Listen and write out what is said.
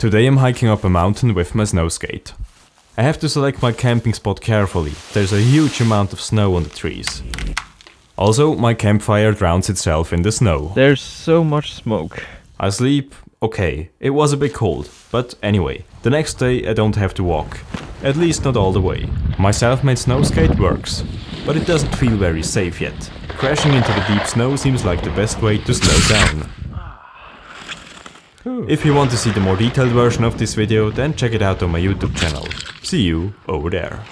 Today I'm hiking up a mountain with my snow skate. I have to select my camping spot carefully, there's a huge amount of snow on the trees. Also, my campfire drowns itself in the snow. There's so much smoke. I sleep, okay, it was a bit cold, but anyway, the next day I don't have to walk. At least not all the way. My self-made snow skate works, but it doesn't feel very safe yet. Crashing into the deep snow seems like the best way to slow down. If you want to see the more detailed version of this video, then check it out on my YouTube channel. See you over there.